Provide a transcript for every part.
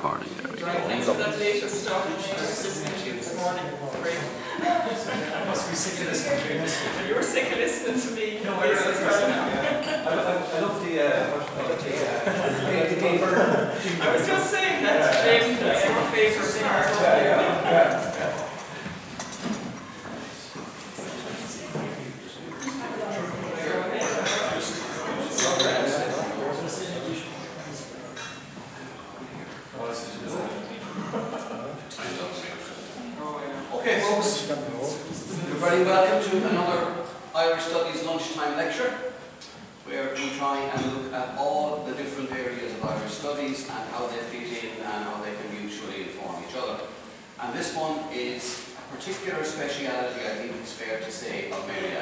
recording. There we go. Right, thanks for that latest stuff. I was listening to you this morning. Must be sick of this country. You were sick of listening to me. No, Yes, I- as. I, I, I love the, uh, I the, uh, the, the Dave I was just saying that, James, that's your favourite thing. Yeah, yeah, yeah, yeah. Okay, folks, you're very welcome to another Irish Lunchtime lecture, where we try and look at all the different areas of Irish Studies and how they fit in and how they can mutually inform each other. And this one is a particular speciality, I think it's fair to say, of Mary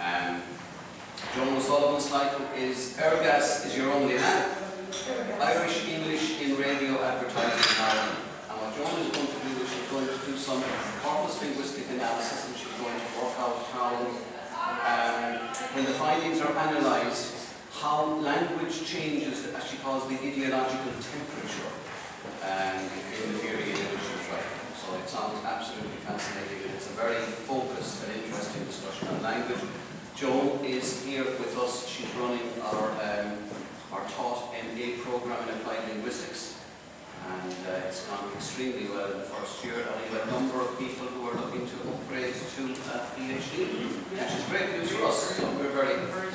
Um, Joan O'Sullivan's title is Ergas is your only man. Irish English in radio advertising in Ireland. And what Joan is going to do is she's going to do some corpus linguistic analysis and she's going to work out how, um, when the findings are analysed, how language changes, as she calls the ideological temperature um, in the period in which she's writing. So it sounds absolutely fascinating and it's a very focused and interesting discussion on language. Joan is here with us. She's running our um, our taught MA program in applied linguistics. And uh, it's gone extremely well in the first year. And we have a number of people who are looking to upgrade to a PhD, which is great news for us. So we're very, very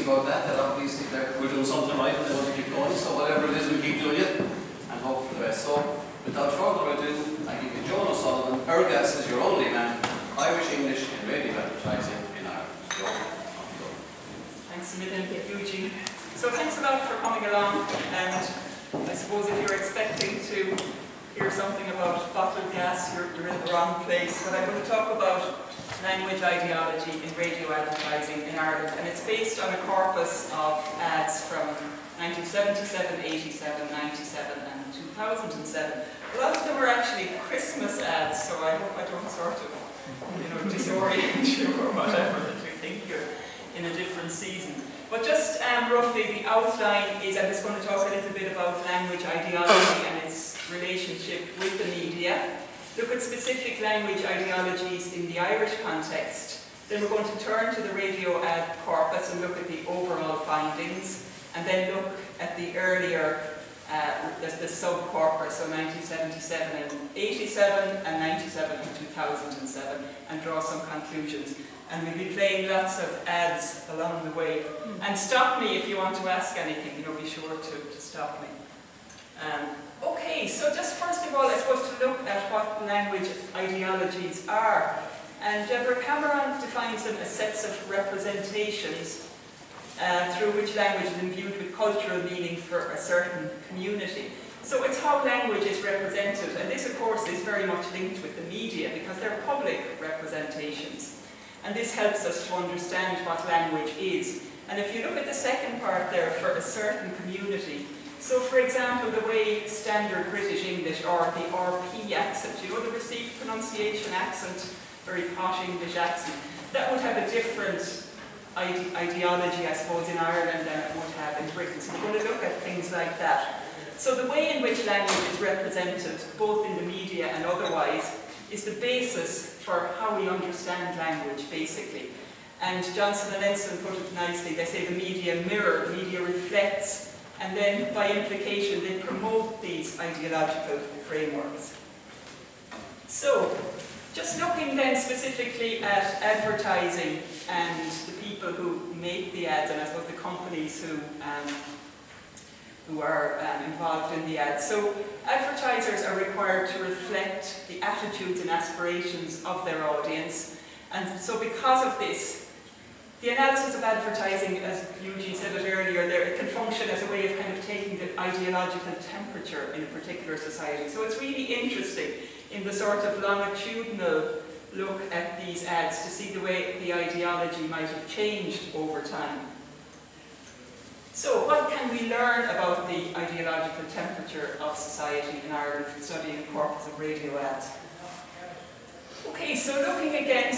pleased about that, that obviously that we're doing something right and they want to keep going. So whatever it is, we keep doing it and hope for the best. So without further ado, I give you Joan O'Sullivan. Ergas is your only man. Irish English in radio advertising in Ireland. Go. Thanks a million, Eugene. So thanks a lot for coming along and I suppose if you're expecting to hear something about bottled gas, you're, you're in the wrong place. But I'm going to talk about language ideology in radio advertising in Ireland and it's based on a corpus of ads from 1977, 87, 97 and 2007. A lot of them are actually Christmas ads, so I hope I don't sort of you know, disorient you or whatever that you think you're in a different season. But just um, roughly, the outline is I'm just going to talk a little bit about language ideology and its relationship with the media. Look at specific language ideologies in the Irish context. Then we're going to turn to the radio ad corpus and look at the overall findings. And then look at the earlier, uh, the, the sub-corpus, so 1977 and 87 and 97 and 2007, and draw some conclusions and we'll be playing lots of ads along the way. And stop me if you want to ask anything, you know, be sure to, to stop me. Um, okay, so just first of all, I suppose to look at what language ideologies are. And Deborah Cameron defines them as sets of representations uh, through which language is imbued with cultural meaning for a certain community. So it's how language is represented, and this of course is very much linked with the media because they're public representations. And this helps us to understand what language is. And if you look at the second part there, for a certain community, so for example, the way standard British English or the RP accent, you know, the received pronunciation accent, very posh English accent, that would have a different ide ideology, I suppose, in Ireland than it would have in Britain. So we're going to look at things like that. So the way in which language is represented, both in the media and otherwise, is the basis for how we understand language, basically. And Johnson and Ensslin put it nicely. They say the media mirror, media reflects, and then by implication they promote these ideological frameworks. So, just looking then specifically at advertising and the people who make the ads, and I suppose the companies who um, who are um, involved in the ads. So advertisers are required to reflect the attitudes and aspirations of their audience. And so because of this, the analysis of advertising, as Eugene said it earlier there, it can function as a way of kind of taking the ideological temperature in a particular society. So it's really interesting in the sort of longitudinal look at these ads to see the way the ideology might have changed over time. So what can we learn about the ideological temperature of society in Ireland from studying corpus of radio ads? Okay, so looking again,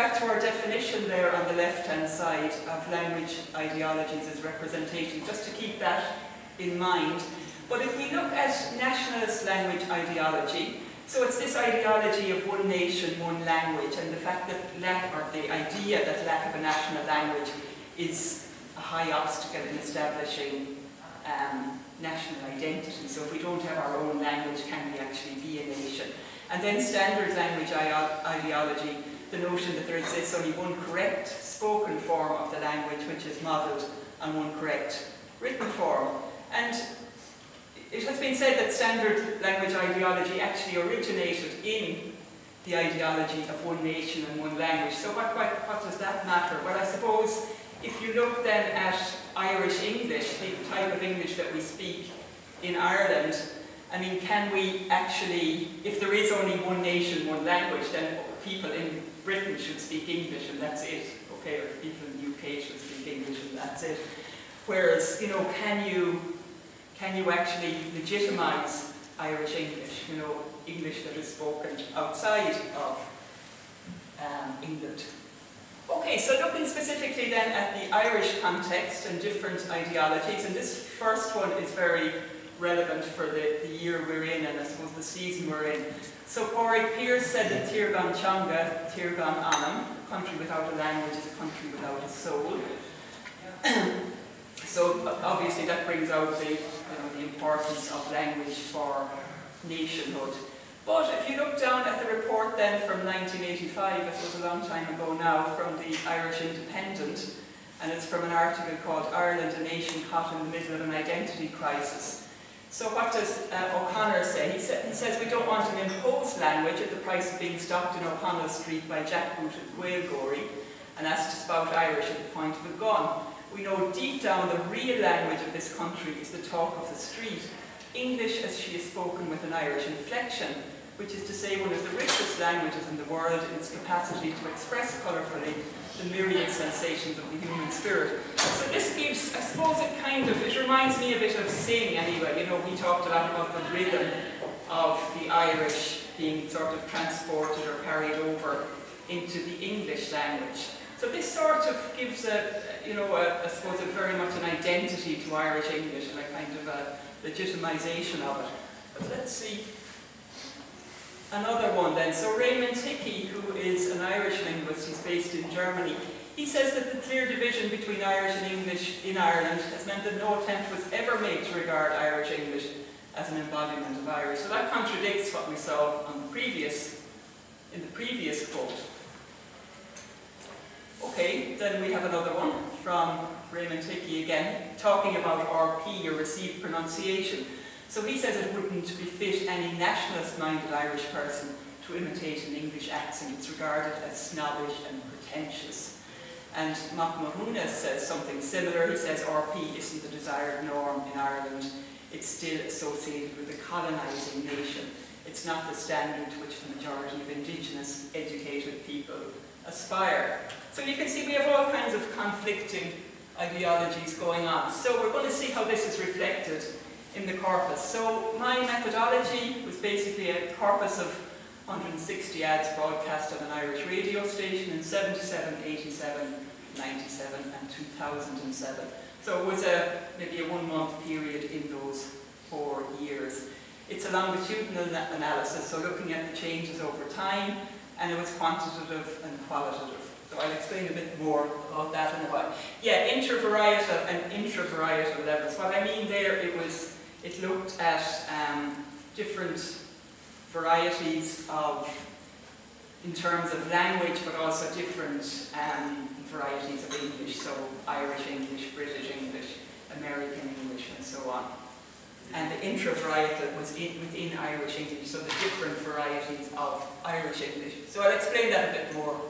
back to our definition there on the left-hand side of language ideologies as representations, just to keep that in mind. But if we look at nationalist language ideology, so it's this ideology of one nation, one language, and the fact that lack, or the idea that lack of a national language is a high obstacle in establishing um, national identity. So if we don't have our own language, can we actually be a nation? And then standard language ideology, the notion that there exists only one correct spoken form of the language which is modelled on one correct written form. And it has been said that standard language ideology actually originated in the ideology of one nation and one language. So what, what, what does that matter? Well, I suppose if you look then at Irish English, the type of English that we speak in Ireland, I mean, can we actually, if there is only one nation, one language, then people in Britain should speak English and that's it, okay, or people in the UK should speak English and that's it. Whereas, you know, can you, can you actually legitimise Irish English, you know, English that is spoken outside of um, England? Okay, so looking specifically then at the Irish context and different ideologies, and this first one is very relevant for the, the year we're in and I suppose the season we're in. So Pádraig Pearse said that Tír gan teanga, Tirgan Anam, country without a language is a country without a soul. so obviously that brings out the, you know, the importance of language for nationhood. But if you look down at the report then from 1985, it was a long time ago now, from the Irish Independent, and it's from an article called Ireland, a nation caught in the middle of an identity crisis. So what does uh, O'Connor say? He, sa he, says we don't want an imposed language at the price of being stopped in O'Connell Street by jackbooted Gaeilgeoirí and asked to spout Irish at the point of a gun. We know deep down the real language of this country is the talk of the street, English as she is spoken with an Irish inflection, which is to say one of the richest languages in the world in its capacity to express colourfully the myriad sensations of the human spirit. So this gives, I suppose it kind of, it reminds me a bit of Synge anyway. You know, we talked a lot about the rhythm of the Irish being sort of transported or carried over into the English language. So this sort of gives a, you know, a, I suppose a very much an identity to Irish English and a kind of a legitimization of it. But let's see another one then. So Raymond Hickey, who is an Irish linguist, he's based in Germany, he says that the clear division between Irish and English in Ireland has meant that no attempt was ever made to regard Irish English as an embodiment of Irish. So that contradicts what we saw on the previous, in the previous quote. Okay, then we have another one from Raymond Hickey again, talking about RP, or received pronunciation. So he says it wouldn't befit any nationalist-minded Irish person to imitate an English accent. It's regarded as snobbish and pretentious. And Mac says something similar. He says RP isn't the desired norm in Ireland. It's still associated with a colonising nation. It's not the standard to which the majority of indigenous educated people aspire. So you can see we have all kinds of conflicting ideologies going on. So we're going to see how this is reflected in the corpus. So my methodology was basically a corpus of 160 ads broadcast on an Irish radio station in 77, 87, 97 and 2007. So it was a maybe a one month period in those four years. It's a longitudinal analysis, so looking at the changes over time, and it was quantitative and qualitative. So I'll explain a bit more about that in a while. Yeah, intervarietal and intravarietal levels. What I mean there, it was it looked at um, different varieties of, in terms of language, but also different um, varieties of English, so Irish English, British English, American English, and so on. And the intra-varietal was in, within Irish English, so the different varieties of Irish English. So I'll explain that a bit more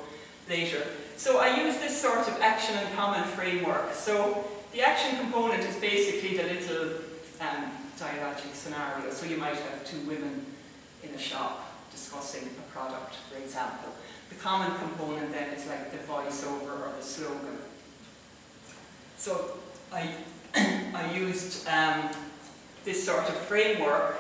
later. So I use this sort of action and comment framework. So the action component is basically the little um, dialogic scenario. So you might have two women in a shop discussing a product, for example. The comment component then is like the voiceover or the slogan. So I, I used um, this sort of framework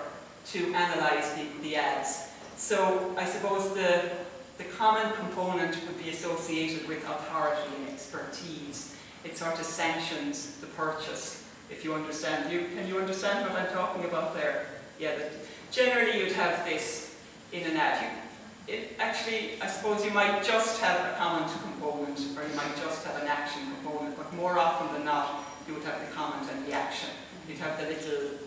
to analyse the, the ads. So I suppose the, the comment component would be associated with authority and expertise. It sort of sanctions the purchase if you understand. You, can you understand what I'm talking about there? Yeah, generally you'd have this in an adjunct. It actually, I suppose you might just have a comment component or you might just have an action component, but more often than not, you would have the comment and the action. You'd have the little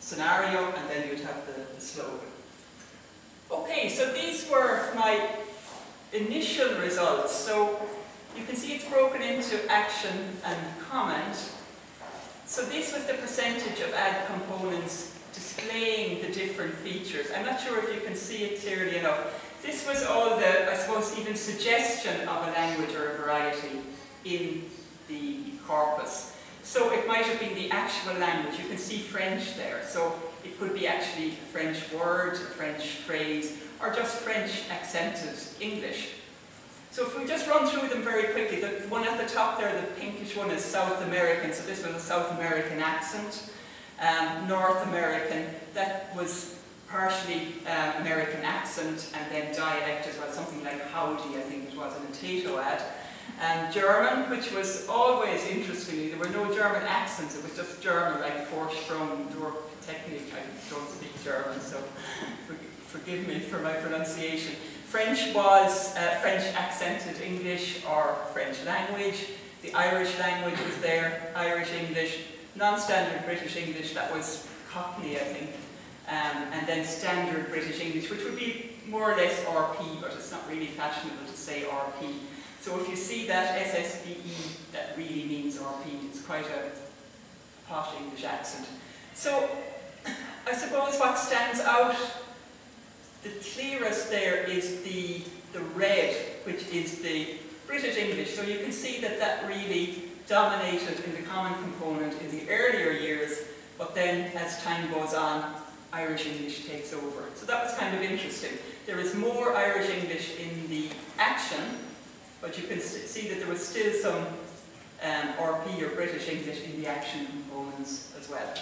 scenario and then you'd have the, the slogan. Okay, so these were my initial results. So you can see it's broken into action and comment. So this was the percentage of ad components displaying the different features. I'm not sure if you can see it clearly enough. This was all the, I suppose, even suggestion of a language or a variety in the corpus. So it might have been the actual language. You can see French there. So it could be actually a French word, a French phrase, or just French accented English. So if we just run through them very quickly, the one at the top there, the pinkish one is South American, so this was a South American accent. Um, North American, that was partially um, American accent and then dialect as well, something like howdy I think it was in a Tayto ad. And German, which was always interestingly, there were no German accents, it was just German like Vorsprung, durch Technik, I don't speak German, so forgive me for my pronunciation. French was uh, French accented English or French language. The Irish language was there, Irish English, non-standard British English, that was Cockney, I think. Um, and then standard British English, which would be more or less RP, but it's not really fashionable to say RP. So if you see that SSBE, that really means RP. It's quite a posh English accent. So I suppose what stands out the clearest there is the, the red, which is the British English. So you can see that that really dominated in the comment component in the earlier years, but then as time goes on, Irish English takes over. So that was kind of interesting. There is more Irish English in the action, but you can see that there was still some um, RP or British English in the action components as well.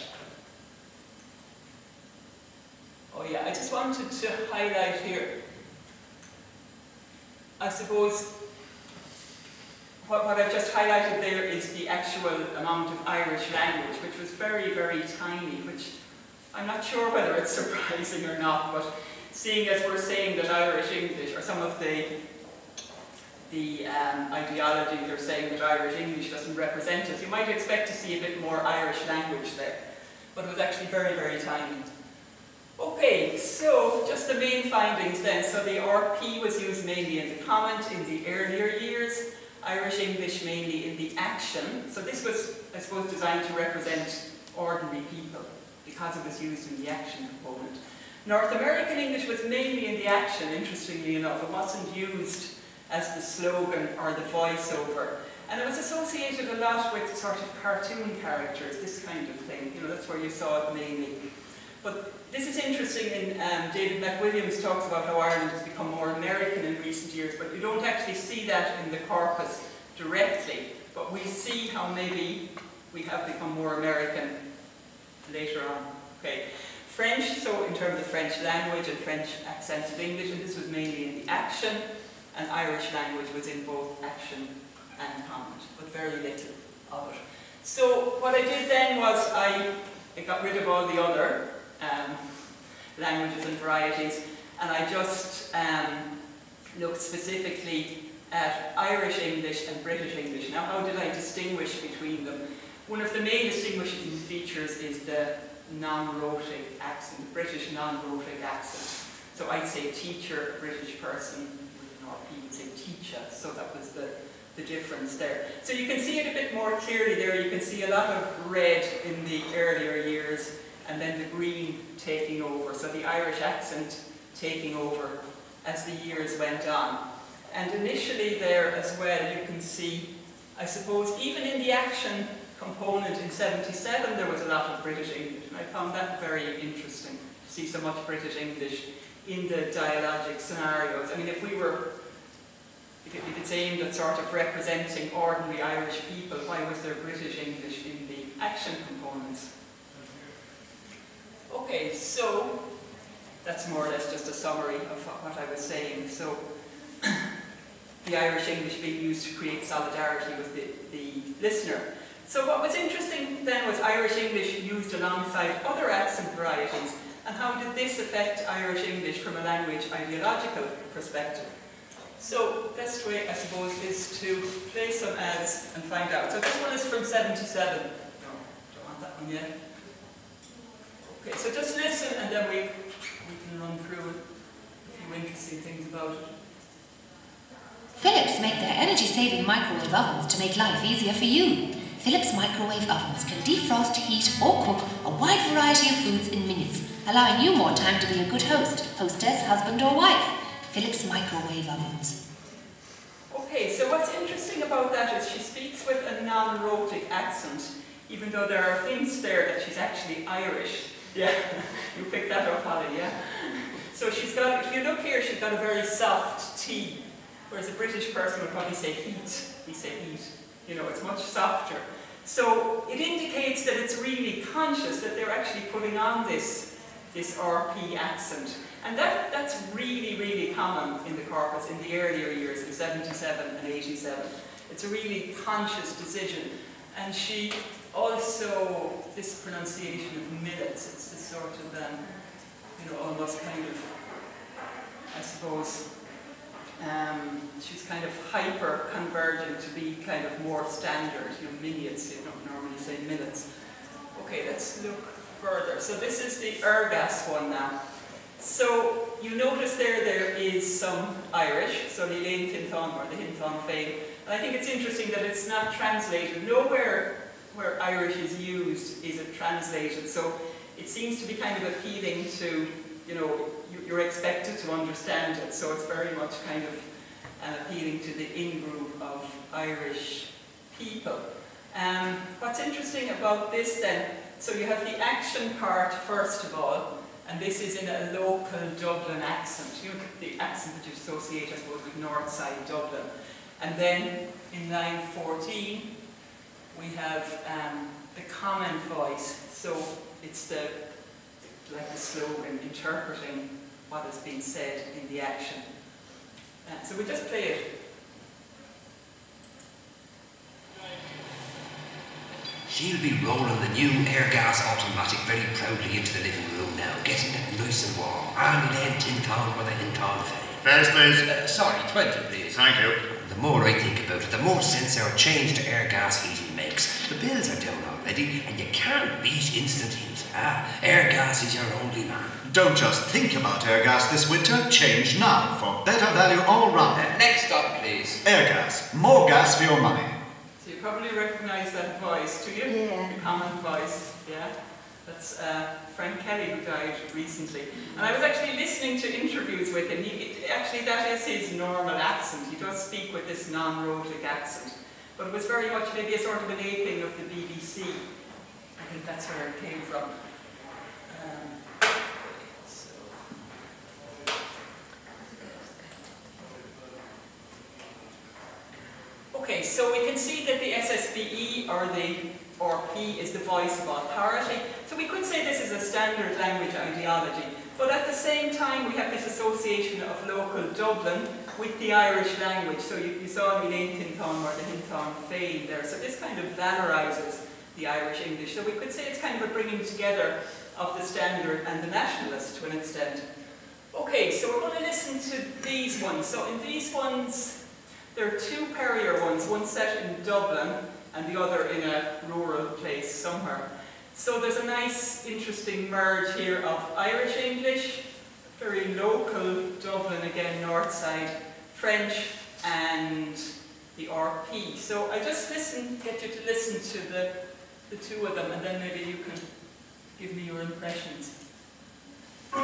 Oh yeah, I just wanted to highlight here, I suppose what, what I've just highlighted there is the actual amount of Irish language, which was very, very tiny, which I'm not sure whether it's surprising or not, but seeing as we're saying that Irish English, or some of the the um, ideology they're saying that Irish English doesn't represent us, you might expect to see a bit more Irish language there. But it was actually very, very tiny. Okay, so just the main findings then. So the RP was used mainly in the comment in the earlier years, Irish English mainly in the action. So this was, I suppose, designed to represent ordinary people because it was used in the action component. North American English was mainly in the action, interestingly enough. It wasn't used as the slogan or the voiceover. And it was associated a lot with sort of cartoon characters, this kind of thing. You know, that's where you saw it mainly. But this is interesting, and um, David McWilliams talks about how Ireland has become more American in recent years, but you don't actually see that in the corpus directly. But we see how maybe we have become more American later on. Okay. French, so in terms of French language and French accented English, and this was mainly in the action and Irish language was in both action and comment, but very little of it. So what I did then was I, I got rid of all the other um, languages and varieties, and I just um, looked specifically at Irish English and British English. Now, how did I distinguish between them? One of the main distinguishing features is the non-rhotic accent, British non-rhotic accent. So I'd say teacher, British person, RP would say teacher, so that was the, the difference there. So you can see it a bit more clearly there, you can see a lot of red in the earlier years, and then the green taking over, so the Irish accent taking over as the years went on. And initially there as well, you can see, I suppose, even in the action component in 77, there was a lot of British English, and I found that very interesting, to see so much British English in the dialogic scenarios. I mean, if we were, if, if it's aimed at sort of representing ordinary Irish people, why was there British English in the action components? Okay, so that's more or less just a summary of what I was saying. So the Irish English being used to create solidarity with the, the listener. So what was interesting then was Irish English used alongside other accent varieties, and how did this affect Irish English from a language ideological perspective? So best way, I suppose, is to play some ads and find out. So this one is from 77. No, don't want that one yet. Okay, so just listen and then we, we can run through a few interesting things about it. Philips make their energy-saving microwave ovens to make life easier for you. Philips microwave ovens can defrost, heat or cook a wide variety of foods in minutes, allowing you more time to be a good host, hostess, husband or wife. Philips microwave ovens. Okay, so what's interesting about that is she speaks with a non-rhotic accent, even though there are hints there that she's actually Irish. Yeah, you picked that up, Holly, yeah? So she's got, if you look here, she's got a very soft T, whereas a British person would probably say heat. We say heat. You know, it's much softer. So it indicates that it's really conscious that they're actually putting on this, this RP accent. And that, that's really, really common in the corpus in the earlier years, in 77 and 87. It's a really conscious decision. And she also, this pronunciation of millets, it's this sort of, um, you know, almost kind of, I suppose, um, she's kind of hyper convergent to be kind of more standard, you know, millions, you don't normally say millets. Okay, let's look further. So this is the Ergas one now. So you notice there there is some Irish, so the Elaine Tinton or the Hinton Fane. And I think it's interesting that it's not translated. Nowhere where Irish is used is it translated. So it seems to be kind of appealing to, you know, you're expected to understand it. So it's very much kind of uh, appealing to the in-group of Irish people. Um, what's interesting about this then, so you have the action part first of all, and this is in a local Dublin accent, you the accent that you associate, I suppose, with North Side Dublin. And then in line 14, we have um, the comment voice, so it's the, like the slogan, interpreting what has been said in the action. Uh, so we just play it. She'll be rolling the new Ergas automatic very proudly into the living room now, getting it nice and warm. And then tin town with a hinton fame. Fares, please. Uh, sorry, 20 please. Thank you. The more I think about it, the more sense our change to Ergas heating makes. The bills are down already, and you can't beat instant heat. Ah, Ergas is your only man. Don't just think about Ergas this winter. Change now for better value all round. Uh, next up, please. Ergas. More gas for your money. So you probably recognise that voice, do you? Yeah. The common voice, yeah. That's uh, Frank Kelly who died recently. And I was actually listening to interviews with him. He, it, actually, that is his normal accent. He does speak with this non-rhotic accent. But it was very much maybe a sort of an aping of the BBC. I think that's where it came from. Um. Okay, so we can see that the SSBE or the RP is the voice of authority. So we could say this is a standard language ideology. But at the same time, we have this association of local Dublin with the Irish language. So you, you saw Elaine Tinton or the Hinton Fane there. So this kind of valorises the Irish English. So we could say it's kind of a bringing together of the standard and the nationalist to an extent. Okay, so we're going to listen to these ones. So in these ones, there are two Perrier ones, one set in Dublin and the other in a rural place somewhere. So there's a nice, interesting merge here of Irish English, very local Dublin again, north side, French, and the RP. So I just listen, get you to listen to the, the two of them, and then maybe you can give me your impressions. Look,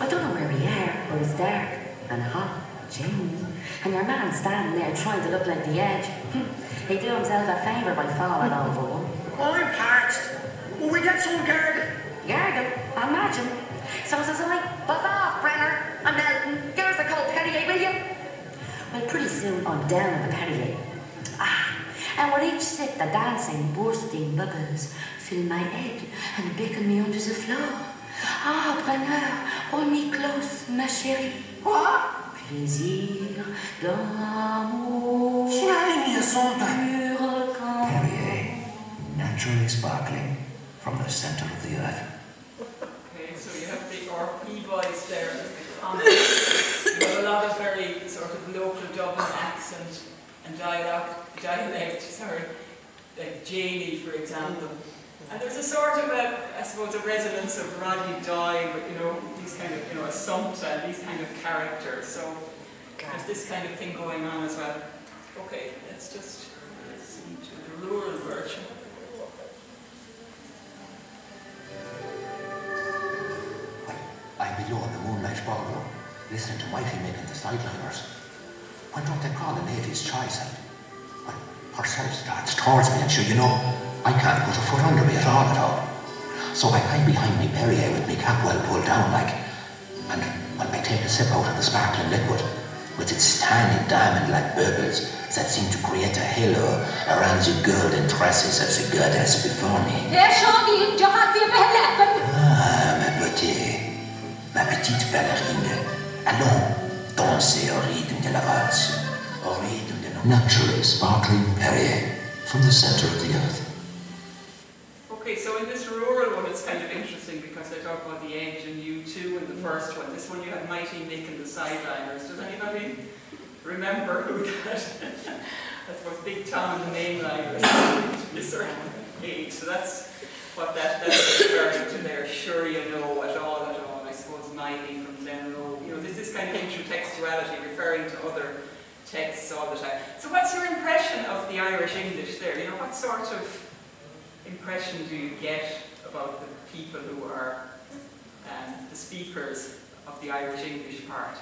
I don't know where we are, but it's dark and hot, genuine. And your man standing there trying to look like the edge. Hmm. he do himself a favour by falling over. I'm parched. Will we get some Gargle, imagine. So says I, buzz off, Brenner. I'm melting. Give us a cold Perrier, will you? Well, pretty soon I'm down in the Perrier. Ah, and with each sip the dancing, bursting bubbles fill my head and beckon me under the floor. Ah, Brenner, hold me close, ma chérie. What? plaisir d'amour. Something. pur comme- Perrier, naturally sparkling from the center of the earth. Okay, so you have the RP voice there, the comment. You have a lot of very sort of local Dublin accent and dialect, dialect, sorry, like Janie, for example. And there's a sort of a, I suppose, a resonance of Roddy Doyle, you know, these kind of, you know, Assumpta, these kind of characters. So there's this kind of thing going on as well. Okay, let's just listen to the rural version. Well, I'm below in the moonlight ballroom, listening to Mighty making the sideliners. Why don't they call the lady's choice. But herself starts towards me, and sure, you know, I can't put a foot under me at all at all. So I hide behind me Perrier with me cap well pulled down like, and when I take a sip out of the sparkling liquid, with its tiny diamond-like bubbles that seem to create a halo around the golden tresses of the goddess before me. Ah, ma beauté, ma petite ballerine, allons, danser au rythme de la valse, au rythme de nos naturally sparkling Perrier from the center of the earth. Okay, so in this rural one, it's kind of interesting because I talk about the edge and U2 in the first one. This one you had Mighty Nick and the sideliners. Does anybody remember who that? I suppose Big Tom and the mainliners. Is there eight? So that's what that, that's referring to there. Sure you know at all at all. I suppose Miley from Glenroe. This is kind of intertextuality referring to other texts all the time. So what's your impression of the Irish English there? You know, what sort of impression do you get about the people who are um, the speakers of the Irish English part?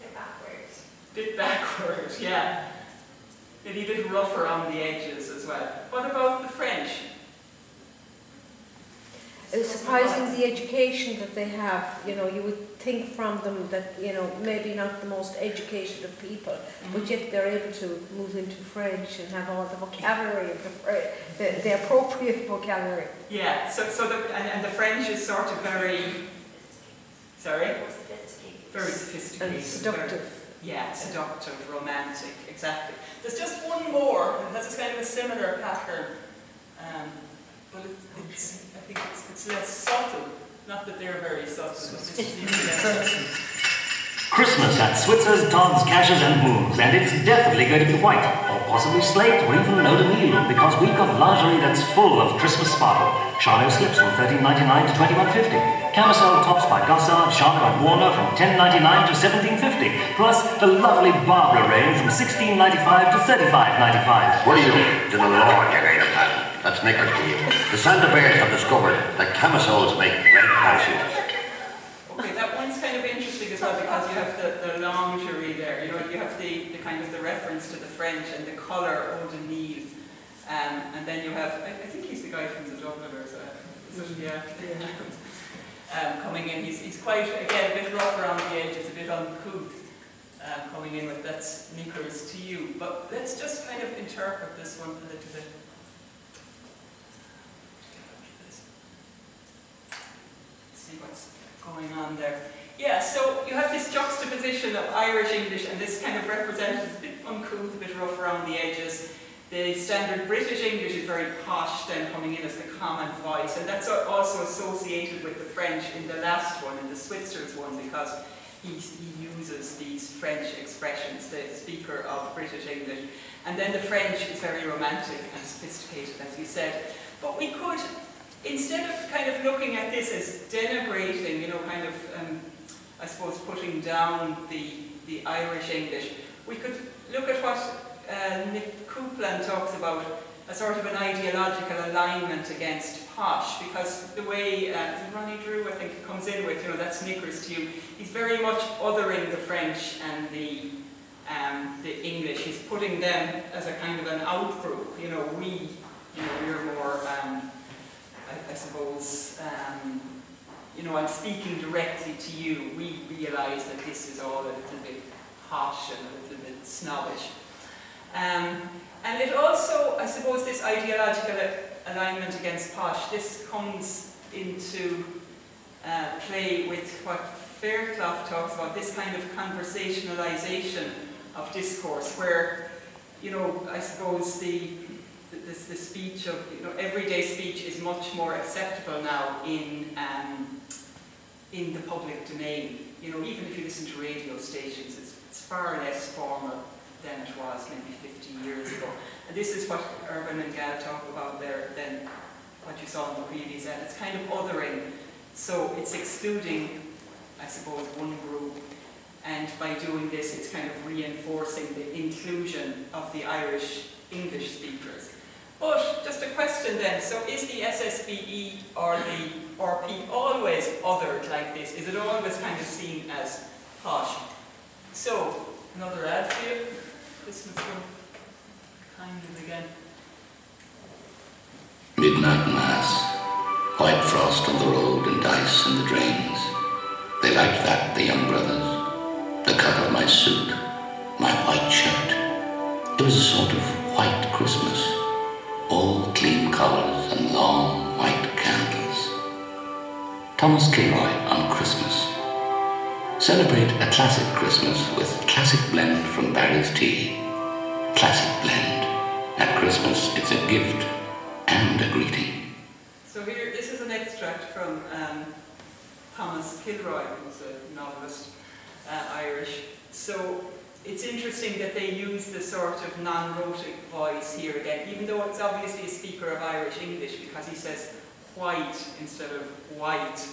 They're backwards. Bit backwards, yeah. Maybe a bit rougher on the edges as well. What about the French? It's surprising the education that they have. You know, you would think from them that, you know, maybe not the most educated of people, but yet they're able to move into French and have all the vocabulary, of the, the, the appropriate vocabulary. Yeah, so, so the, and, and the French is sort of very, sorry? Very sophisticated. And very- seductive. Yeah, seductive, romantic, exactly. There's just one more, and it has a kind of a similar pattern. Um, but it, it's, I think it's, it's less subtle. Not that they're very subtle, but this is even less subtle. Christmas at Switzer's, Todd's, Cash's and Moon's, and it's definitely going to be white, or possibly slate, or even eau de Nil, because we've got lingerie that's full of Christmas sparkle. Charlot slips from 13.99 to 21.50. Camisole tops by Gossard, Charlot and Warner from 10.99 to 17.50. Plus the lovely Barbara range from 16.95 to 35.95. What are you to the Lord, you kind of pattern? That's knickers to you. The Santa Bears have discovered that camisoles make great parachutes. Okay, that one's kind of interesting as well because you have the, the lingerie there. You know, you have the, the kind of the reference to the French and the colour eau de Nil. Um, and then you have, I, I think he's the guy from the Dubliners. Uh, is? Yeah. um, coming in, he's, he's quite, again, a bit rough around the edges, a bit uncouth. Um, coming in with that's knickers to you. But let's just kind of interpret this one a little bit. See what's going on there. Yeah, so you have this juxtaposition of Irish English and this kind of represented a bit uncouth, a bit rough around the edges. The standard British English is very posh, then coming in as the common voice, and that's also associated with the French in the last one, in the Switzer's one, because he, he uses these French expressions, the speaker of British English. And then the French is very romantic and sophisticated, as you said. But we could instead of kind of looking at this as denigrating, you know, kind of, um, I suppose, putting down the, the Irish English, we could look at what uh, Nik Coupland talks about, a sort of an ideological alignment against posh, because the way uh, Ronnie Drew, I think, comes in with, you know, that's knickers to you, he's very much othering the French and the um, the English. He's putting them as a kind of an outgroup. You know, we, you know, we're more um, I, I suppose, um, you know, I'm speaking directly to you. We realise that this is all a little bit harsh and a little bit snobbish. Um, and it also, I suppose, this ideological alignment against posh, this comes into uh, play with what Fairclough talks about this kind of conversationalization of discourse where, you know, I suppose the, the, the speech of, you know, everyday speech is much more acceptable now in, um, in the public domain. You know, even if you listen to radio stations, it's, it's far less formal than it was maybe 50 years ago. And this is what Irvine and Gal talk about there than what you saw in the previous end. It's kind of othering. So it's excluding, I suppose, one group. And by doing this, it's kind of reinforcing the inclusion of the Irish English speakers. But just a question then, so is the SSBE or the RP always othered like this? Is it always kind of seen as posh? So, another ad for you. Christmas one. Kind of again. Midnight Mass, white frost on the road and ice in the drains. They liked that, the young brothers. The cut of my suit, my white shirt. It was a sort of white Christmas. All clean collars and long white candles. Thomas Kilroy on Christmas. Celebrate a classic Christmas with classic blend from Barry's Tea. Classic blend. At Christmas, it's a gift and a greeting. So here, this is an extract from um, Thomas Kilroy, who's a novelist, uh, Irish. So it's interesting that they use the sort of non-rhotic voice here again, even though it's obviously a speaker of Irish English because he says white instead of white,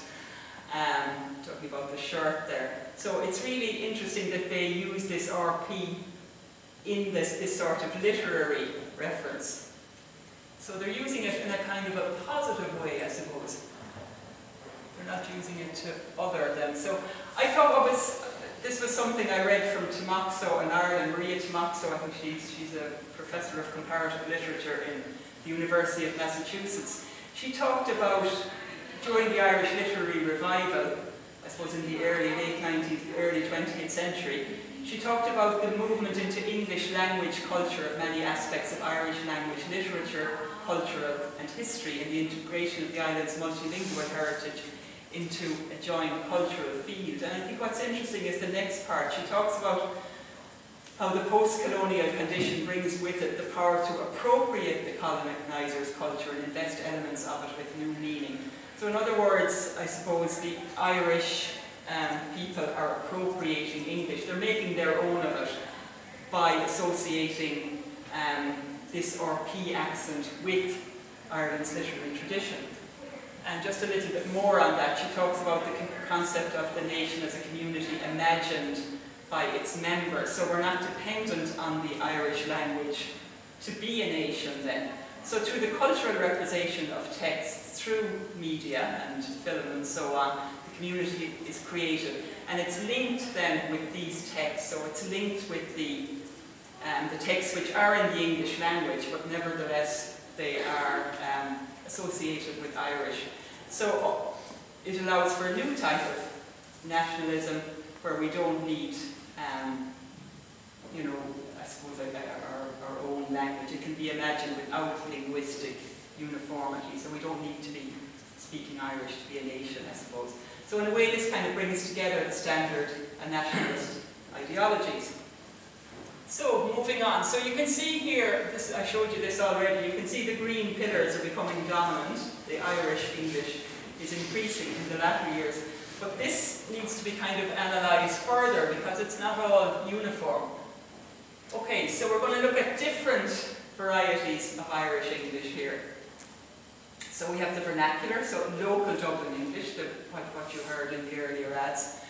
um, talking about the shirt there. So it's really interesting that they use this RP in this, this sort of literary reference. So they're using it in a kind of a positive way, I suppose. They're not using it to other them. So I thought what was, this was something I read from Tymoczko in Ireland, Maria Tymoczko, I think she's, she's a professor of comparative literature in the University of Massachusetts. She talked about, during the Irish literary revival, I suppose in the early, late 19th, early 20th century, she talked about the movement into English language culture of many aspects of Irish language literature, culture and history, and the integration of the island's multilingual heritage into a joint cultural field. And I think what's interesting is the next part. She talks about how the post-colonial condition brings with it the power to appropriate the colonizer's culture and invest elements of it with new meaning. So in other words, I suppose the Irish um, people are appropriating English. They're making their own of it by associating um, this RP accent with Ireland's literary tradition. And just a little bit more on that, she talks about the concept of the nation as a community imagined by its members. So we're not dependent on the Irish language to be a nation then. So through the cultural representation of texts, through media and film and so on, the community is created. And it's linked then with these texts, so it's linked with the, um, the texts which are in the English language, but nevertheless they are um, associated with Irish. So it allows for a new type of nationalism where we don't need, um, you know, I suppose our, our own language. It can be imagined without linguistic uniformity, so we don't need to be speaking Irish to be a nation, I suppose. So in a way this kind of brings together the standard and nationalist ideologies. So, moving on. So you can see here, this, I showed you this already, you can see the green pillars are becoming dominant. The Irish English is increasing in the latter years. But this needs to be kind of analysed further because it's not all uniform. Okay, so we're going to look at different varieties of Irish English here. So we have the vernacular, so local Dublin English, the, what, what you heard in the earlier ads.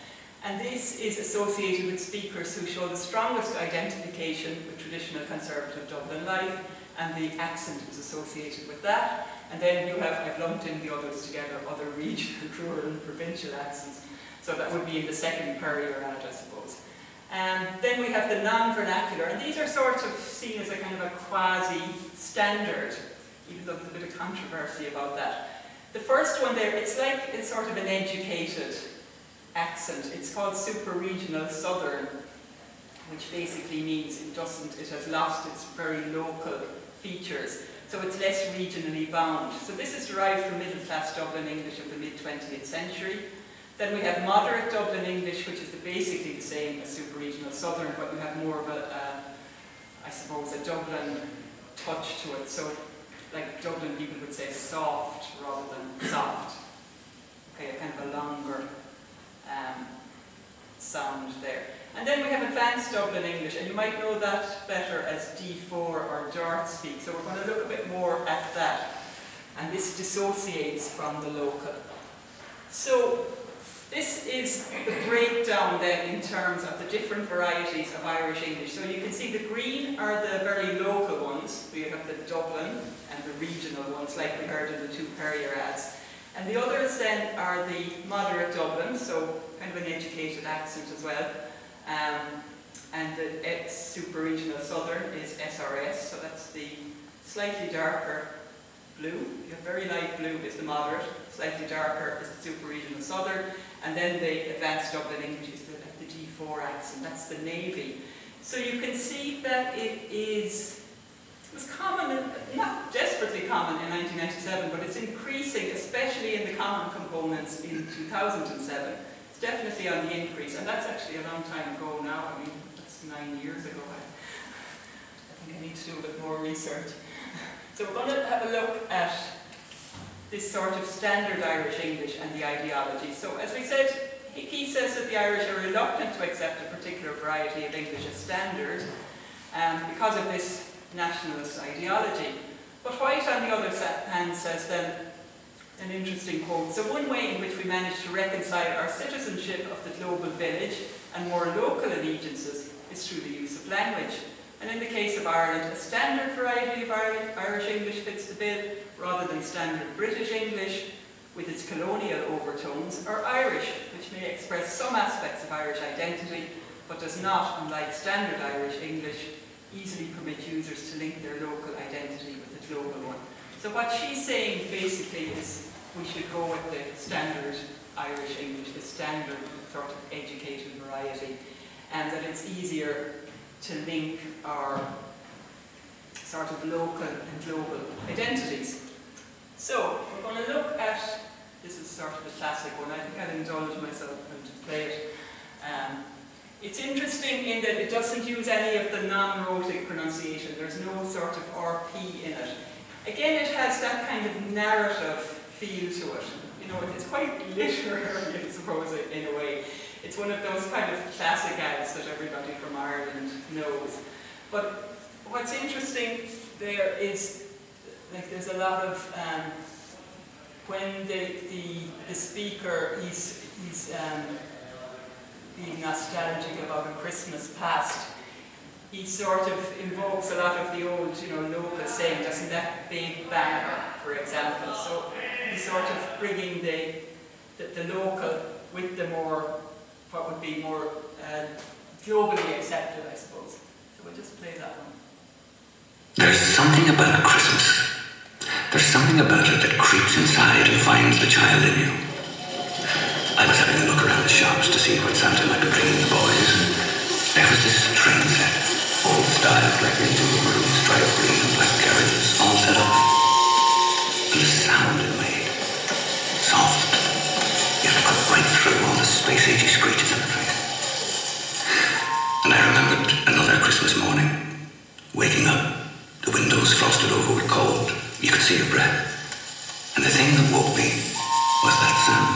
And this is associated with speakers who show the strongest identification with traditional conservative Dublin life, and the accent is associated with that. And then you have, I've lumped in the others together, other regional, rural and provincial accents. So that would be in the second period I suppose. And then we have the non-vernacular, and these are sort of seen as a kind of a quasi-standard, even though there's a bit of controversy about that. The first one there, it's like it's sort of an educated accent. It's called super-regional southern, which basically means it doesn't, it has lost its very local features. So it's less regionally bound. So this is derived from middle-class Dublin English of the mid-20th century. Then we have moderate Dublin English, which is basically the same as super regional Southern, but you have more of a, uh, I suppose, a Dublin touch to it. So, like Dublin people would say soft rather than soft. Okay, a kind of a longer um, sound there. And then we have Advanced Dublin English, and you might know that better as D4 or Dart speak. So we're going to look a bit more at that. And this dissociates from the local. So this is the breakdown then in terms of the different varieties of Irish English. So you can see the green are the very local ones. We have the Dublin and the regional ones like we heard in the two Perrier ads. And the others then are the moderate Dublin, so kind of an educated accent as well. Um, and the super regional southern is SRS, so that's the slightly darker blue. You have very light blue is the moderate, slightly darker is the super regional southern, and then the advanced Dublin English is the, the D4 accent, that's the navy. So you can see that it is, it was common, not desperately common in 1997, but it's increasing, especially in the comment components in 2007 It's definitely on the increase, and that's actually a long time ago now. I mean, that's nine years ago. I, think I need to do a bit more research. So we're going to have a look at this sort of standard Irish English and the ideology. So as we said, he says that the Irish are reluctant to accept a particular variety of English as standard um, because of this nationalist ideology. But White, on the other hand, says then an interesting quote. So one way in which we manage to reconcile our citizenship of the global village and more local allegiances is through the use of language. And in the case of Ireland, a standard variety of Irish English fits the bill rather than standard British English with its colonial overtones, or Irish, which may express some aspects of Irish identity, but does not, unlike standard Irish English, easily permit users to link their local identity with the global one. So what she's saying basically is we should go with the standard Irish English, the standard sort of educated variety, and that it's easier to link our sort of local and global identities. So, we're going to look at, this is sort of a classic one, I think I'll indulge myself and play it. Um, it's interesting in that it doesn't use any of the non-rhotic pronunciation, there's no sort of RP in it. Again, it has that kind of narrative feel to it. You know, it's quite literary, I suppose, in a way. It's one of those kind of classic ads that everybody from Ireland knows. But what's interesting there is, like, there's a lot of, um, when the, the, the speaker, he's, he's um, being nostalgic about a Christmas past, he sort of invokes a lot of the old, you know, local saying, doesn't that big banner, for example. So he's sort of bringing the, the, the local with the more, what would be more uh, globally accepted, I suppose. So we'll just play that one. There's something about Christmas. There's something about it that creeps inside and finds the child in you. I was having a look around the shops to see what Santa might be bringing the boys, there was this train set, old style, like into maroon striped green and black carriages, all set up. And the sound it made soft, yet cut right through all the space-agey screeches in the place. And I remembered another Christmas morning, waking up, the windows frosted over with cold, you could see your breath. And the thing that woke me was that sound.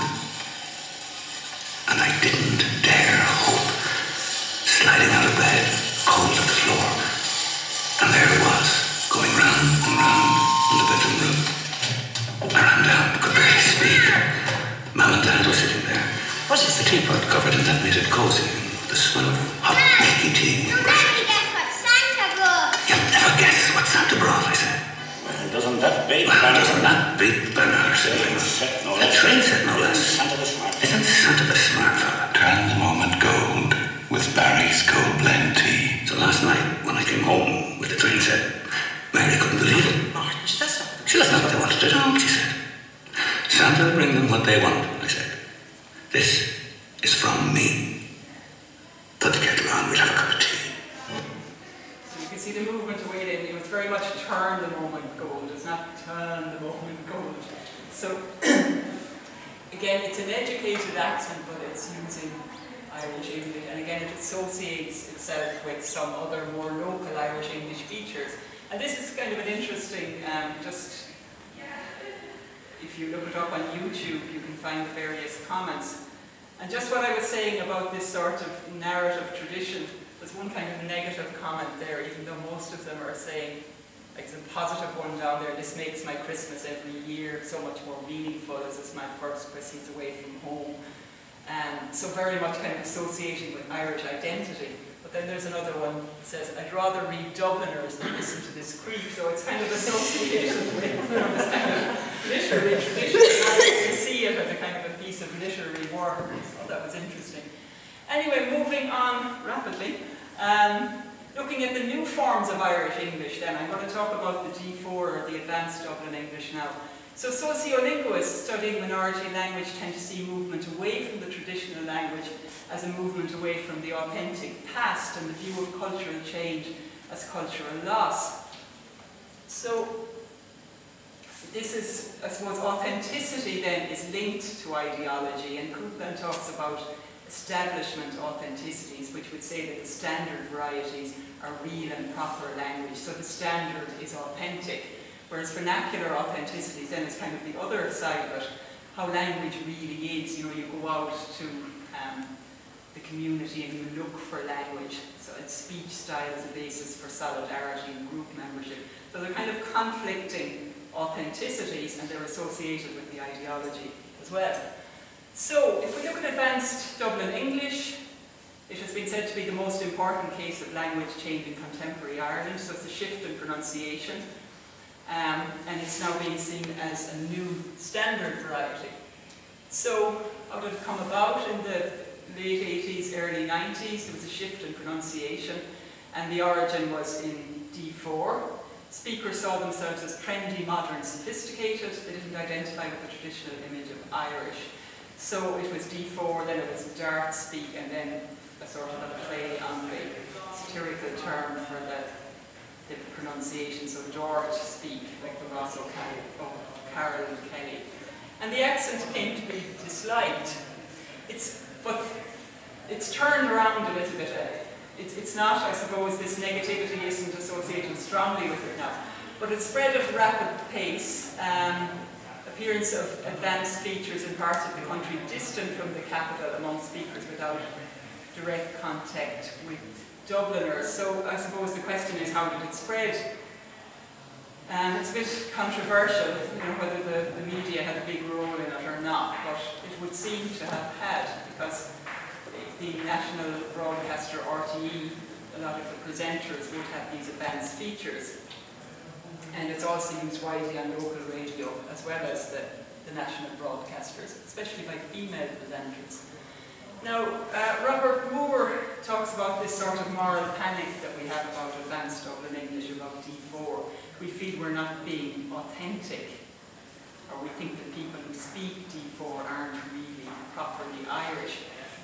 What is the teapot covered in that knitted cozy? The smell of hot milky tea and brushes. guess what Santa brought? You'll never guess what Santa brought, I said. Well, doesn't that big Well, banner... doesn't that big banner, said Train Raymond. set, no A less. train set, no less. Santa the Smart. Isn't Santa the smart fella? Turn the moment gold with Barry's Gold Blend Tea. So last night, when I came home with the train set, Mary couldn't believe it. Martin, that's not She doesn't know what they wanted to do, she said. Santa will bring them what they want, I said. This is from me. Put the kettle on, we'll have a cup of tea. So you can see the movement away in, you know, it's very much turn the moment gold, it's not turn the moment gold. So again, it's an educated accent, but it's using Irish English, and again, it associates itself with some other more local Irish English features. And this is kind of an interesting, um, just if you look it up on YouTube, you can find the various comments. And just what I was saying about this sort of narrative tradition, there's one kind of negative comment there, even though most of them are saying, like some positive one down there, this makes my Christmas every year so much more meaningful as it's my first Christmas away from home. Um, so very much kind of associated with Irish identity. Then there's another one that says, I'd rather read Dubliners than listen to this creep. So it's kind of associated with you know, this kind of literary tradition. You see it as a kind of a piece of literary work. So that was interesting. Anyway, moving on rapidly. Um, looking at the new forms of Irish English then, I'm going to talk about the D4 or the Advanced Dublin English now. So sociolinguists studying minority language tend to see movement away from the traditional language as a movement away from the authentic past and the view of cultural change as cultural loss. So this is, I suppose, authenticity then is linked to ideology and Coupland talks about establishment authenticities which would say that the standard varieties are real and proper language. So the standard is authentic Whereas vernacular authenticity then is kind of the other side of it, how language really is. You know, you go out to um, the community and you look for language. So it's speech style as a basis for solidarity and group membership. So they're kind of conflicting authenticities and they're associated with the ideology as well. So if we look at advanced Dublin English, it has been said to be the most important case of language change in contemporary Ireland, so it's a shift in pronunciation um, and it's now being seen as a new standard variety. So how did it come about? In the late 80s, early 90s, there was a shift in pronunciation and the origin was in D4. Speakers saw themselves as trendy, modern, sophisticated. They didn't identify with the traditional image of Irish. So it was D4, then it was Dart speak, and then a sort of a play on the satirical term for the the pronunciations of Dort speak, like the Ross O'Kelly, Carol Kelly. And the accent came to be disliked. It's, but it's turned around a little bit. It's, it's not, I suppose, this negativity isn't associated strongly with it now. But it spread at rapid pace. Um, appearance of advanced features in parts of the country distant from the capital among speakers without direct contact with Dubliners. So I suppose the question is how did it spread? And it's a bit controversial, you know, whether the, the media had a big role in it or not, but it would seem to have had, because the national broadcaster RTE, a lot of the presenters would have these advanced features. And it's also used widely on local radio, as well as the, the national broadcasters, especially by female presenters. Now, uh, Robert Moore talks about this sort of moral panic that we have about advanced Dublin English, about D4. We feel we're not being authentic, or we think the people who speak D4 aren't really properly Irish.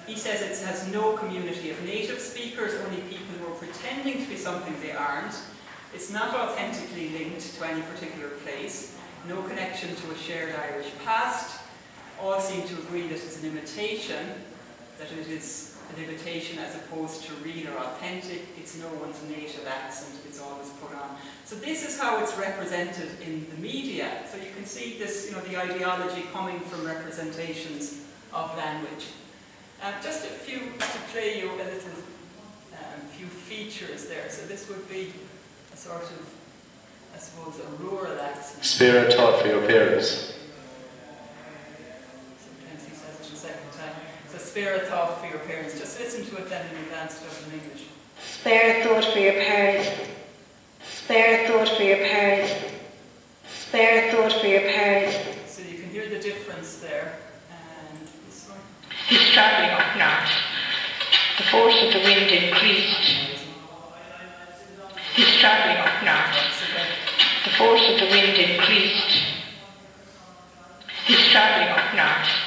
He says it has no community of native speakers, only people who are pretending to be something they aren't. It's not authentically linked to any particular place, no connection to a shared Irish past. All seem to agree that it's an imitation, that it is an imitation as opposed to real or authentic. It's no one's native accent, it's always put on. So this is how it's represented in the media. So you can see this, you know, the ideology coming from representations of language. Um, just a few, to play you a little, um, few features there. So this would be a sort of, I suppose, a rural accent. Spirit taught for your parents. Spare a thought for your parents. Just listen to it then in advance, just in English. Spare a thought for your parents. Spare a thought for your parents. Spare a thought for your parents. So you can hear the difference there. And this one. He's travelling up now. The force of the wind increased. He's travelling up now. The force of the wind increased. He's travelling up north.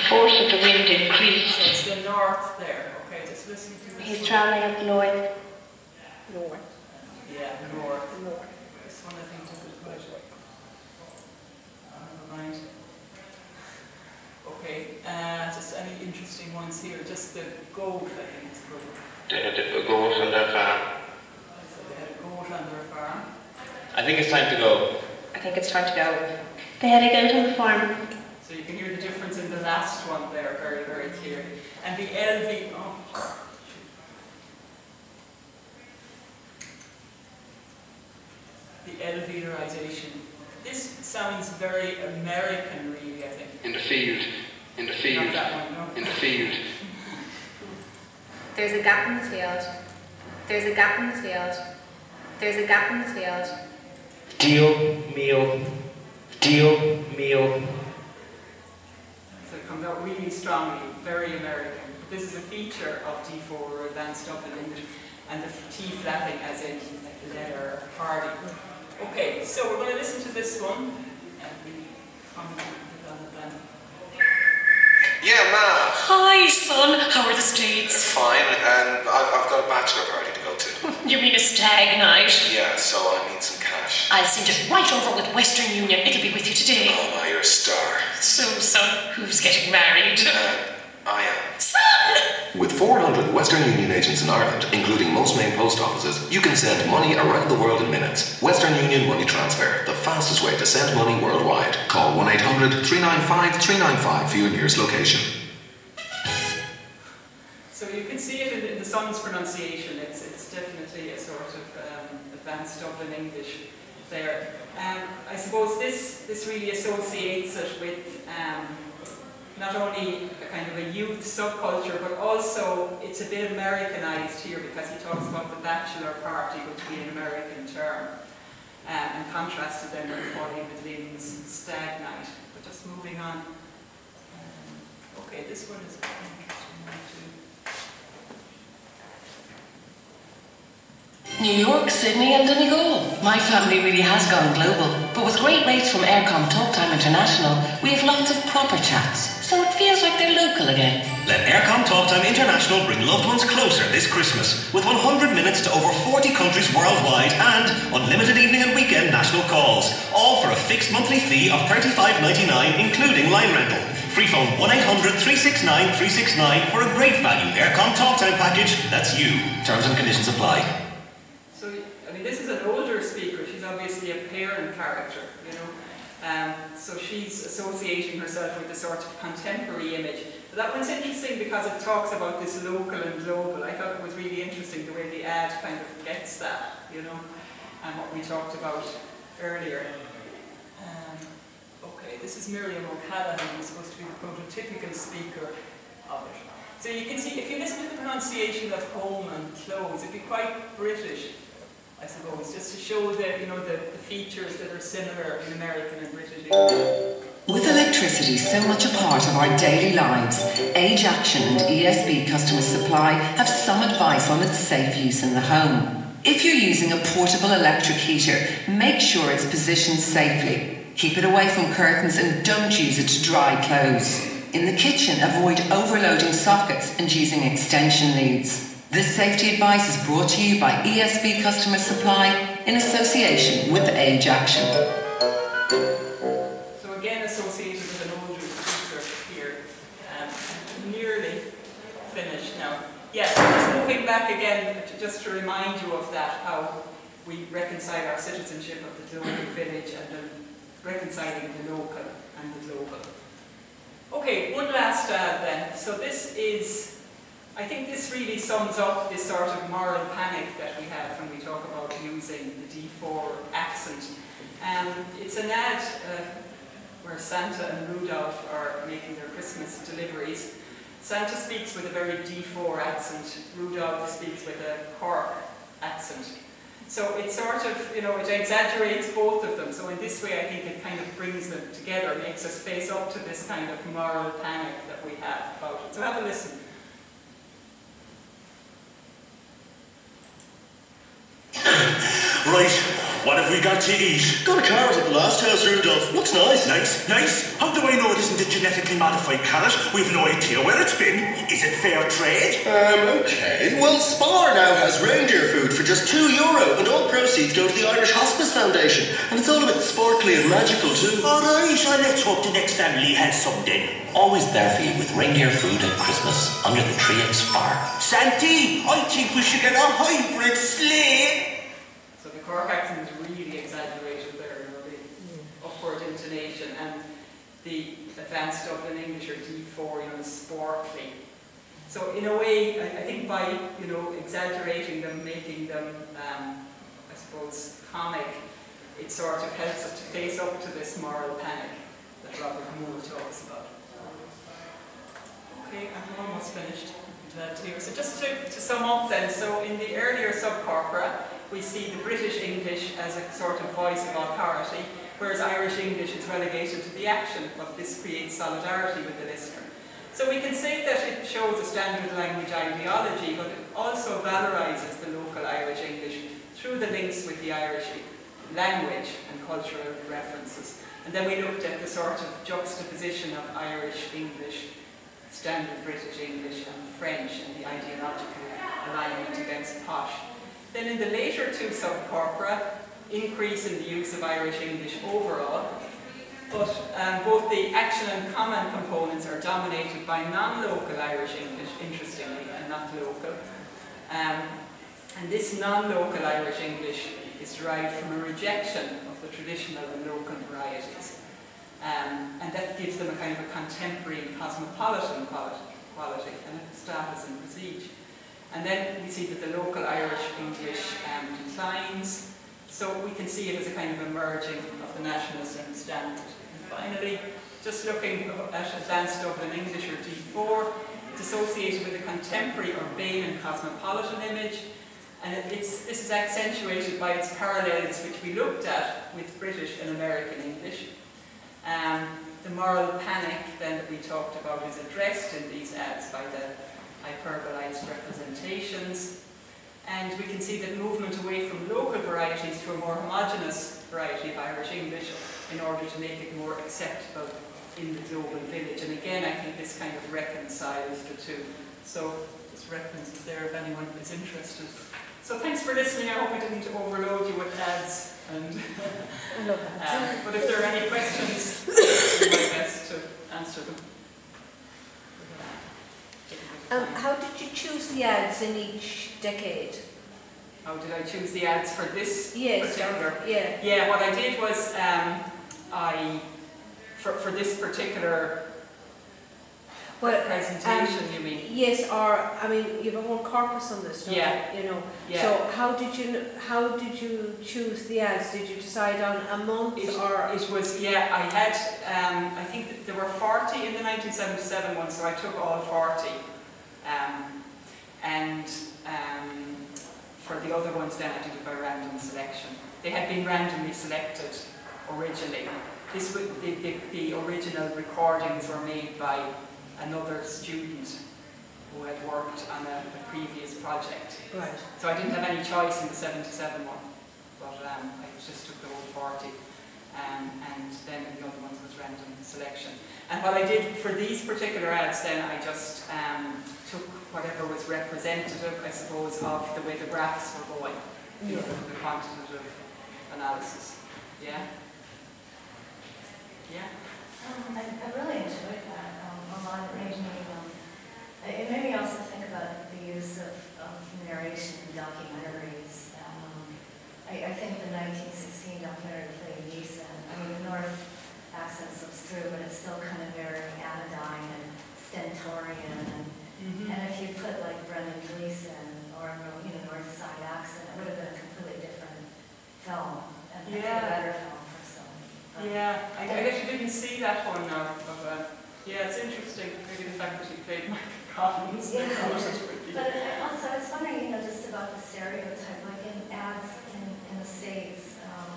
The force of the wind increased. It's the north there. Okay, just listen to this. He's travelling up north. North. Yeah, north. North. This one I think is quite Never mind. Okay. Uh, just any interesting ones here. Just the goat, I think is good. They had a goat on their farm. So they had a goat on their farm. I think it's time to go. I think it's time to go. They had a goat on the farm. So you can hear the difference in the last one there very, very clearly. And the LV, oh, the alveolarization. This sounds very American, really, I think. In the field. In the field. Not that one, no. In the field. There's a gap in the field. There's a gap in the field. There's a gap in the field. Deal, meal. Deal, meal. So it comes out really strongly, very American. This is a feature of D4 or advanced Dublin English, and the T flapping as in like letter party. Okay, so we're going to listen to this one. And we comment on it then. Yeah, Ma. Hi, son. How are the streets? Fine, and I've, I've got a bachelor party to go to. You mean a stag night? Yeah, so I need some cash. I'll send it right over with Western Union. It'll be with you today. Oh, Ma, you're a star. So, son, who's getting married? Uh, I am. Son! With 400 Western Union agents in Ireland, including most main post offices, you can send money around the world in minutes. Western Union Money Transfer, the fastest way to send money worldwide. Call 1 800 395 395 for your nearest location. So you can see it in, in the son's pronunciation. It's, it's definitely a sort of um, advanced Dublin English there. Um, I suppose this, this really associates it with um, not only a kind of a youth subculture, but also it's a bit Americanized here because he talks about the bachelor party, which would be an American term, um, and contrasted then with Pauline Madeline's stag night. But just moving on. Um, okay, this one is interesting. New York, Sydney and Donegal. My family really has gone global, but with great rates from Eircom Talktime International, we have lots of proper chats, so it feels like they're local again. Let Eircom Talktime International bring loved ones closer this Christmas with 100 minutes to over 40 countries worldwide and unlimited evening and weekend national calls, all for a fixed monthly fee of $35.99 including line rental. Free phone 1-800 369 369 for a great value Eircom Talktime package that's you. Terms and conditions apply. So, I mean, this is an older speaker. She's obviously a parent character, you know. Um, so she's associating herself with the sort of contemporary image. But that one's interesting because it talks about this local and global. I thought it was really interesting the way the ad kind of gets that, you know, and what we talked about earlier. Um, okay, this is Miriam O'Callaghan, who's supposed to be the prototypical speaker of it. So you can see, if you listen to the pronunciation of home and clothes, it'd be quite British, I suppose, just to show the, you know, the, the features that are similar in American and British English. With electricity so much a part of our daily lives, Age Action and ESB Customer Supply have some advice on its safe use in the home. If you're using a portable electric heater, make sure it's positioned safely. Keep it away from curtains and don't use it to dry clothes. In the kitchen, avoid overloading sockets and using extension leads. This safety advice is brought to you by ESB Customer Supply in association with Age Action. So again, associated with an older speaker here, um, nearly finished now. Yes, just moving back again, just to remind you of that, how we reconcile our citizenship of the global village and then reconciling the local and the global. Okay, one last ad then. So this is, I think this really sums up this sort of moral panic that we have when we talk about using the D4 accent. Um, it's an ad uh, where Santa and Rudolph are making their Christmas deliveries. Santa speaks with a very D4 accent, Rudolph speaks with a Cork accent. So it sort of, you know, it exaggerates both of them. So in this way, I think it kind of brings them together, makes us face up to this kind of moral panic that we have about it. So have a listen. Right, what have we got to eat? Got a carrot at the last house, Rudolph. Looks nice. Nice, nice. How do I know it isn't a genetically modified carrot? We've no idea where it's been. Is it fair trade? Um, okay. Well, Spar now has reindeer food for just two euro, and all proceeds go to the Irish Hospice Foundation. And it's all a bit sparkly and magical, too. All right, so let's hope the next family has some then. Always there for you with reindeer food at Christmas under the tree at Spar. Santi, I think we should get a hybrid sleigh. So the Cork accent is really exaggerated there, you know, the upward intonation and the advanced Dublin English or D4, you know, the sparkly. So in a way, I, I think by, you know, exaggerating them, making them, um, I suppose, comic, it sort of helps us to face up to this moral panic that Robert Moore talks about. Okay, I'm almost finished that too. So just to, to sum up then, so in the earlier subcorpora, we see the British English as a sort of voice of authority, whereas Irish English is relegated to the action, but this creates solidarity with the listener. So we can say that it shows a standard language ideology, but it also valorises the local Irish English through the links with the Irish language and cultural references. And then we looked at the sort of juxtaposition of Irish English, standard British English and French and the ideological alignment against posh. Then in the later two subcorpora, increase in the use of Irish English overall, but um, both the action and comment components are dominated by non-local Irish English, interestingly, and not local. Um, and this non-local Irish English is derived from a rejection of the traditional and local varieties. Um, and that gives them a kind of a contemporary and cosmopolitan quality, quality and a status and prestige. And then we see that the local Irish English um, declines, so we can see it as a kind of emerging of the nationalist standard. And finally, just looking at advanced Dublin English or D4, it's associated with a contemporary urbane and cosmopolitan image, and it's, this is accentuated by its parallels which we looked at with British and American English. Um, the moral panic then that we talked about is addressed in these ads by the hyperbolized representations. And we can see that movement away from local varieties to a more homogenous variety of Irish English in order to make it more acceptable in the global village. And again, I think this kind of reconciles the two. So this reference is there if anyone is interested. So thanks for listening. I hope I didn't overload you with ads. And um, but if there are any questions, I'll do my best to answer them. Um, how did you choose the ads in each decade? How did I choose the ads for this Yes, particular? yeah. Yeah, what I did was um, I, for, for this particular Well, presentation, um, you mean? Yes, or I mean, you have a whole corpus on this, don't Yeah. you? You know. Yeah. So how did you how did you choose the ads? Did you decide on a month It, or? it was, yeah, I had, um, I think there were 40 in the 1977 one, so I took all 40. Um, and um, for the other ones then I did it by random selection. They had been randomly selected originally. This the, the, the original recordings were made by another student who had worked on a, a previous project. Right. So I didn't have any choice in the 77 one, but um, I just took the whole 40. Um, and then the other ones was random selection. And what I did for these particular ads then, I just um, took whatever was representative, I suppose, of the way the graphs were going, you know, the quantitative analysis. Yeah? Yeah? Um, I, I really enjoyed that reading. Um, it made me also think about the use of, of narration in documentaries. Um, I, I think the 1916 documentary played Lisa. I mean, the North accent slips through, but it's still kind of very anodyne and stentorian. And, Mhm. and if you put like Brendan Gleeson or you know North Side accent, it would have been a completely different film. And Yeah. a better film personally. But- Yeah, I, I you didn't see that one now, but uh, yeah, it's interesting. Maybe the fact that he played Michael Collins. Yeah, they wrote it with the- but I- also I was wondering, you know, just about the stereotype, like in ads in, in the States, um,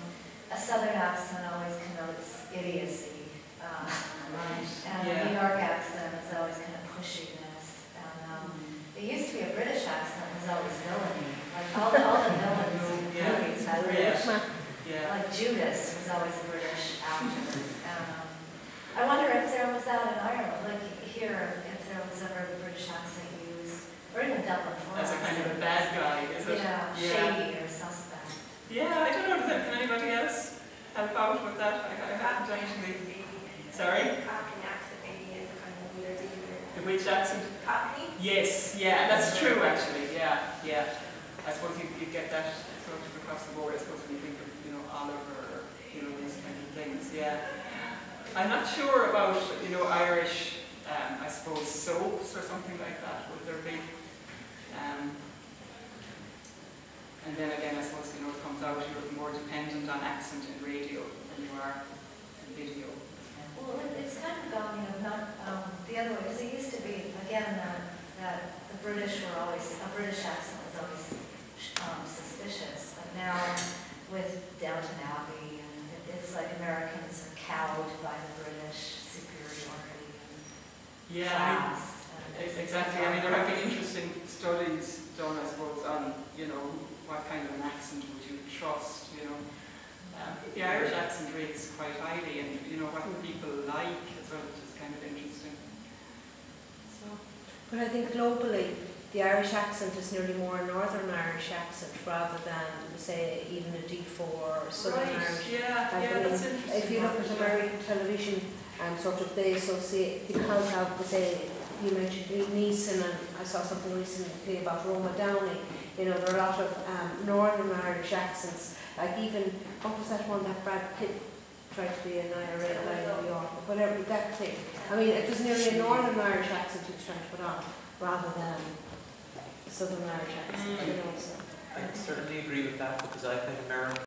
a Southern accent always connotes idiocy. Um, and a yeah. New York accent is always kind of pushiness. And um, it used to be a British accent was always villainy. Like all the, all the villains in Yeah. movies had. British. Yeah. Like Judas was always a British actor. And, Ireland, like here, if there was ever the British accent used, or even Dublin for As a kind of a bad guy, is it? Yeah, shady or suspect. Yeah, I don't know, does- can anybody else help out with that? I I haven't actually. Sorry? The which accent? Cockney? Yes, yeah, that's true actually, yeah, yeah. I suppose you, you get that sort of across the board, I suppose when you think of, you know, Oliver, or, you know, these kind of things, yeah. I'm not sure about, you know, Irish, um, I suppose soaps or something like that, would there be? Um, and then again, I suppose, you know, it comes out, you're more dependent on accent in radio than you are in video. Well, it's kind of gone, you know, not, um, the other way, because it used to be, again, that, that the British were always, a British accent was always, um, suspicious, but now with Downton Abbey, and it's like Americans cowed by the British superiority and Yeah, class. and Exactly, I mean, there have been interesting studies done, I suppose, on, you know, what kind of an accent would you trust, you know? Um, the Irish accent rates quite highly and, you know, what people like as well, which is kind of interesting. So, But I think globally, the Irish accent is nearly more a Northern Irish accent rather than, say, even a D4 or Southern Right, Irish. yeah, yeah, that's interesting. If you look at American television and sort of they associate, because of, the say, you mentioned Neeson and I saw something recently about Roma Downey, you know, there are a lot of um, Northern Irish accents, like even, what was that one that Brad Pitt tried to be an IRA guy in New York, whatever, that thing. I mean, it was nearly a Northern Irish accent he was trying to put on, rather than Southern accent, mm. you. I certainly agree with that because I think America